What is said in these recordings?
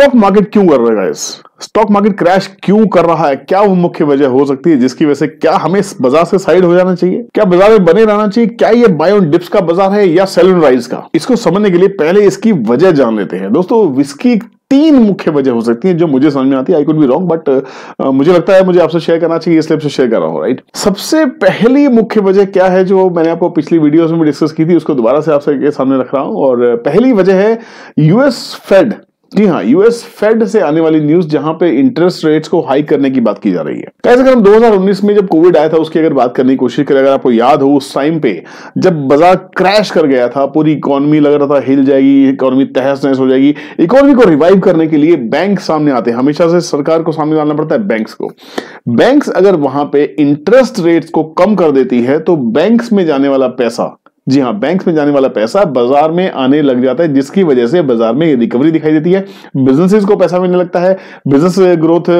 Stock market क्यों कर रहा है स्टॉक मार्केट क्रैश क्यों कर रहा है? क्या वो मुख्य वजह हो सकती है जिसकी वजह से क्या हमें बाज़ार से साइड हो जाना चाहिए? क्या बाज़ार में बने रहना चाहिए? क्या ये बाय ऑन डिप्स का बाज़ार है या सेल ऑन राइज का? इसको समझने के लिए पहले इसकी वजह जान लेते हैं। दोस्तों, इसकी तीन मुख्य वजह हो सकती है जो मुझे समझ में आती है। I could be wrong but मुझे लगता है मुझे आपसे शेयर करना चाहिए, इसलिए आपसे शेयर कर रहा हूँ राइट सबसे पहली मुख्य वजह क्या है जो मैंने आपको पिछली वीडियोस में डिस्कस की थी, उसको दोबारा से आपसे सामने रख रहा हूँ। और पहली वजह है यूएस फेड जी हाँ यूएस फेड से आने वाली न्यूज़ जहाँ पे इंटरेस्ट रेट्स को हाई करने की बात की जा रही है। कैसे अगर हम 2019 में जब कोविड आया था, उसकी अगर बात करने की कोशिश करें, अगर आपको याद हो, उस टाइम पे जब बाज़ार क्रैश कर गया था, पूरी इकोनॉमी लग रहा था, हिल जाएगी इकोनॉमी तहस नहस हो जाएगी। इकोनॉमी को रिवाइव करने के लिए बैंक सामने आते हैं। हमेशा से सरकार को सामने लाना पड़ता है बैंक को। बैंक अगर वहाँ पे इंटरेस्ट रेट्स को कम कर देती है तो बैंक में जाने वाला पैसा जी हाँ बैंक में जाने वाला पैसा बाज़ार में आने लग जाता है, जिसकी वजह से बाज़ार में रिकवरी दिखाई देती है। बिजनेसेस को पैसा मिलने लगता है। बिज़नेस ग्रोथ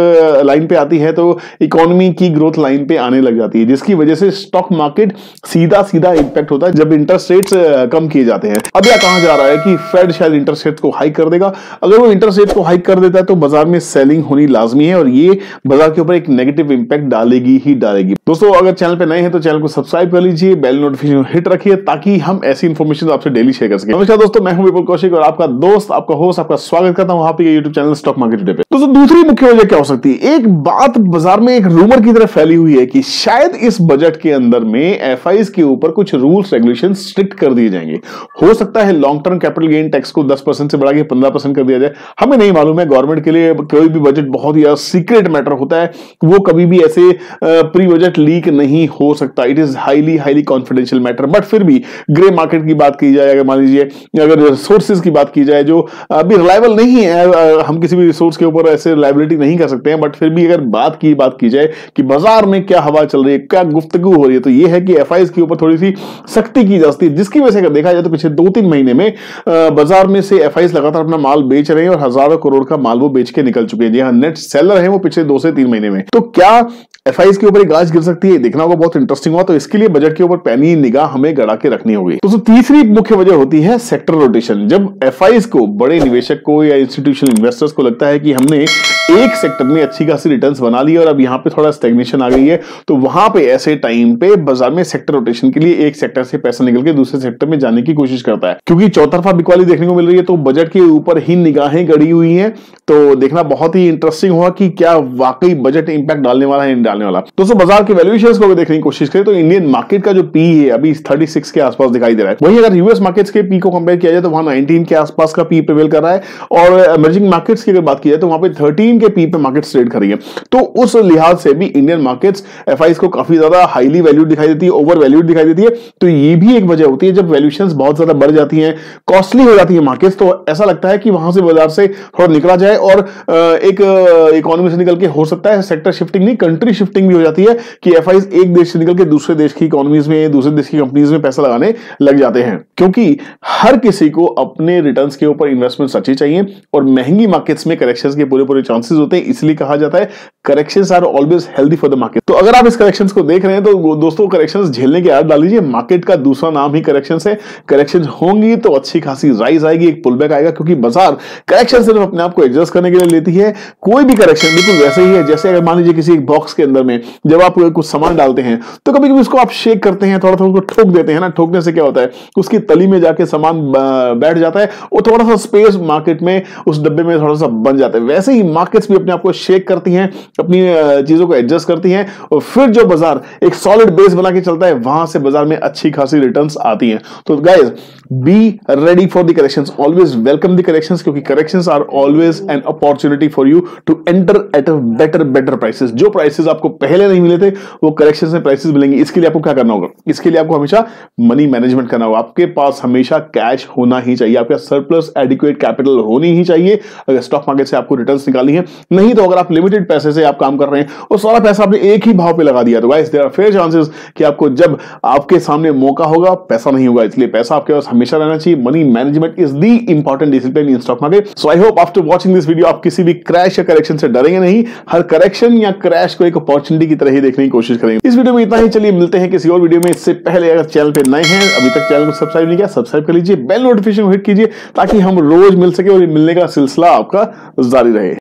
लाइन पे आती है तो इकोनॉमी की ग्रोथ लाइन पे आने लग जाती है, जिसकी वजह से स्टॉक मार्केट सीधा सीधा इंपैक्ट होता है, जब इंटरेस्ट रेट्स कम किए जाते हैं। अब यह कहा जा रहा है कि फेड शायद इंटरेस्ट रेट को हाइक कर देगा। अगर वो इंटरेस्ट रेट को हाइक कर देता है तो बाज़ार में सेलिंग होनी लाजमी है, और ये बाज़ार के ऊपर एक नेगेटिव इंपैक्ट डालेगी ही डालेगी। दोस्तों, अगर चैनल पे नए हैं तो चैनल को सब्सक्राइब कर लीजिए बेल नोटिफिकेशन हिट रखिए, ताकि हम ऐसी इन्फॉर्मेशन आपसे डेली शेयर कर सके। नमस्कार दोस्तों, मैं हूँ विपुल कौशिक और आपका दोस्त, आपका होस्ट आपका स्वागत करता हूँ आपके YouTube channel stock market today पे। दोस्तों, दूसरी मुख्य वजह क्या हो सकती है? एक बात बाज़ार में एक रूमर की तरह फैली हुई है कि शायद इस बजट के अंदर में एफ़ के ऊपर कुछ रूल्स रेगुलेशन स्ट्रिक्ट कर दिए जाएँगे। हो सकता है long term capital gain tax को दस से बढ़ा के पंद्रह कर दिया जाए। हमें नहीं मालूम है गवर्नमेंट के लिए कोई भी बजट बहुत ही सीक्रेट मैटर होता है। वो कभी भी ऐसे प्री बजट लीक नहीं हो सकता। It is highly highly confidential matter but फिर भी ग्रे मार्केट की बात की जाए, अगर मान लीजिए, अगर रिसोर्सेज की बात की जाए, जो अभी रिलायबल नहीं है हम किसी भी रिसोर्स के ऊपर ऐसे लाइबिलिटी नहीं कर सकते हैं बट फिर भी अगर बात की बात की जाए कि बाज़ार में क्या हवा चल रही है, क्या गुफ्तगु हो रही है तो ये है कि एफ़ के ऊपर थोड़ी सी सख्ती की जाती है, जिसकी वजह से अगर देखा जाए तो पिछले दो तीन महीने में बाज़ार में से एफ़ लगातार अपना माल बेच रहे हैं और हज़ारों करोड़ का माल वो बेच के निकल चुके हैं। जी नेट सेलर है वो पिछले दो से तीन महीने में। तो क्या एफ़ के ऊपर एक आज गिर सकती है? देखना होगा, बहुत इंटरेस्टिंग हुआ तो इसके लिए बजट के ऊपर पैनी निगाह हमें गड़ा के रखनी होगी। तो तीसरी मुख्य वजह होती है सेक्टर रोटेशन जब एफ़ को बड़े निवेशक को या इंस्टीट्यूशनल इन्वेस्टर्स को लगता है कि हमने एक सेक्टर में अच्छी खासी रिटर्न बना ली और अब यहाँ पे थोड़ा स्टेग्नेशन आ गई है। तो वहाँ पे ऐसे टाइम पे बाज़ार में सेक्टर रोटेशन के लिए एक सेक्टर से पैसा निकल के दूसरे सेक्टर में जाने की कोशिश करता है। क्योंकि चौतरफा बिकवाली देखने को मिल रही है तो बजट के ऊपर ही निगाहें गड़ी हुई है। तो देखना बहुत ही इंटरेस्टिंग हुआ कि क्या वाकई बजट इंपैक्ट डालने वाला है डालने वाला। दोस्तों, बाज़ार के वैल्यूएशन को देखने की कोशिश करें तो इंडियन मार्केट का जो पी है, अभी थर्टी के आसपास दिखाई दे रहा है। वही अगर यूएस मार्केट्स के पी को कंपेयर किया जाए तो वहाँ नाइनटीन के आसपास का पी प्रिवेल कर रहा है। और इमर्जिंग मार्केट्स की अगर बात की जाए तो वहाँ पे थर्टीन के पी पे मार्केट ट्रेड कर है। तो उस लिहाज से भी इंडियन मार्केट्स एफ़ को काफ़ी ज़्यादा हाईली वैल्यूड दिखाई देती है ओवर वैल्यूड दिखाई देती है। तो ये भी एक वजह होती है, जब वैल्यूशन बहुत ज़्यादा बढ़ जाती है कॉस्टली हो जाती है मार्केट्स तो ऐसा लगता है कि वहाँ से बाज़ार से थोड़ा निकला जाए और एक इकोनॉमी से निकल के हो सकता है। सेक्टर शिफ्टिंग नहीं कंट्री शिफ्टिंग भी हो जाती है कि एफ़ एक देश से निकल के दूसरे देश की इकोनॉमीज में, दूसरे देश की कंपनीज़ में पैसा लगाने लग जाते हैं। क्योंकि हर किसी को अपने रिटर्न्स के ऊपर इन्वेस्टमेंट अच्छी चाहिए और महँगी मार्केट्स में करेक्शन के पूरे पूरे चांसेस होते हैं, इसलिए कहा जाता है correction are always healthy for the market तो अगर आप इस करेक्शन को देख रहे हैं तो दोस्तों करेक्शन झेलने की आदत डाल लीजिए मार्केट का दूसरा नाम ही करेक्शन है। करेक्शन होंगी तो अच्छी खासी राइज आएगी, एक पुलबैक आएगा, क्योंकि बाज़ार करेक्शन सिर्फ़ अपने आप को एडजस्ट करने के लिए लेती है। कोई भी करेक्शन बिल्कुल वैसे ही है, जैसे अगर मान लीजिए किसी एक बॉक्स के अंदर में जब आप कुछ सामान डालते हैं तो कभी कभी उसको आप शेक करते हैं थोड़ा थोड़ा उसको ठोक देते हैं ना, ठोकने से क्या होता है, उसकी तली में जाके सामान बैठ जाता है, और थोड़ा सा स्पेस मार्केट में उस डब्बे में थोड़ा सा बन जाता है। वैसे ही मार्केट्स भी अपने आप को शेक करती हैं, अपनी चीज़ों को एडजस्ट करती हैं और फिर जो बाज़ार एक सॉलिड बेस बना के चलता है, वहाँ से बाज़ार में अच्छी खासी रिटर्न आती हैं। तो guys be ready for the correction always welcome the corrections क्योंकि corrections are always an opportunity for you to enter at a better better prices जो प्राइसेस आपको पहले नहीं मिले थे, वो करेक्शन में प्राइसेस मिलेंगे। इसके लिए आपको क्या करना होगा? इसके लिए आपको हमेशा मनी मैनेजमेंट करना होगा। आपके पास हमेशा कैश होना ही चाहिए। आपका सरप्लस एडिक्वेट कैपिटल होनी ही चाहिए। अगर स्टॉक मार्केट से आपको रिटर्न निकालनी है है। नहीं तो अगर आप लिमिटेड पैसे से आप काम कर रहे हैं, और सारा पैसा आपने एक ही भाव पे लगा दिया तो guys there are fair chances कि आपको जब आपके सामने मौका होगा, पैसा नहीं होगा। इसलिए पैसा आपके पास हमेशा रहना चाहिए। Money management is the important discipline in stock market so I hope after watching this video आप किसी भी क्रैश या करेक्शन से डरेंगे नहीं। हर करेक्शन या क्रैश को एक अपॉर्चुनिटी की तरह ही देखने की कोशिश करेंगे। इस वीडियो में इतना ही। चलिए मिलते हैं किसी और वीडियो में। इससे पहले अगर चैनल पे नए हैं, अभी तक चैनल को सब्सक्राइब नहीं किया सब्सक्राइब कर लीजिए। बेल नोटिफिकेशन हिट कीजिए, ताकि हम रोज मिल सके और मिलने का सिलसिला आपका जारी रहे।